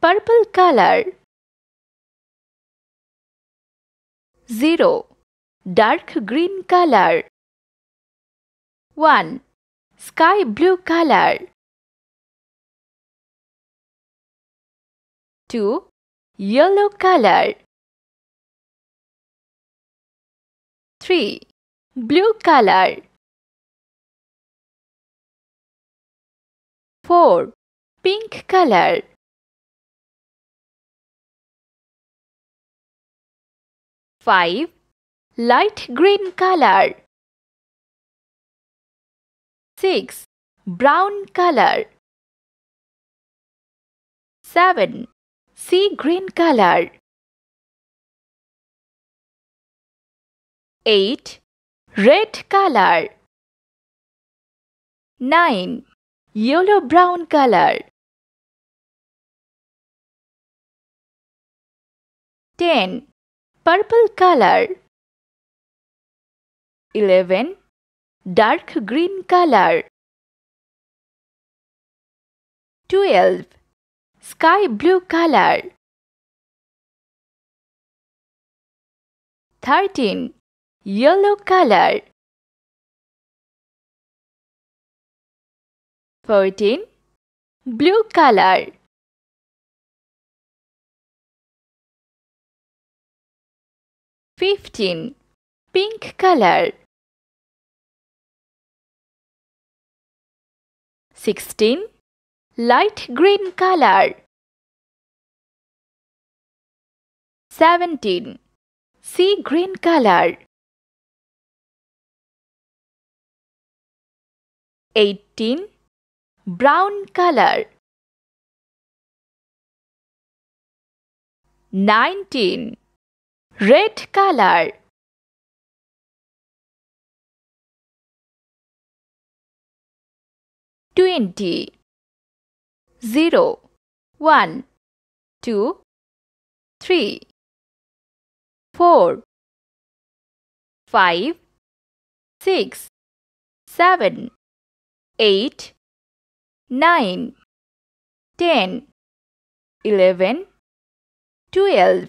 purple color. 0 dark green color. 1 sky blue color. 2 yellow color. 3 blue color. 4 pink color 5 light green color. 6 brown color. 7 sea green color. 8 red color. 9 yellow brown color. 10 purple color. 11 dark green color. 12 sky blue color. 13 yellow color. 14 blue color 15 pink color. 16 light green color. 17 sea green color. 18 brown color. 19 red color. Twenty. Zero. One. Two. Three. Four. Five. Six. Seven. Eight. Nine. Ten. Eleven. Twelve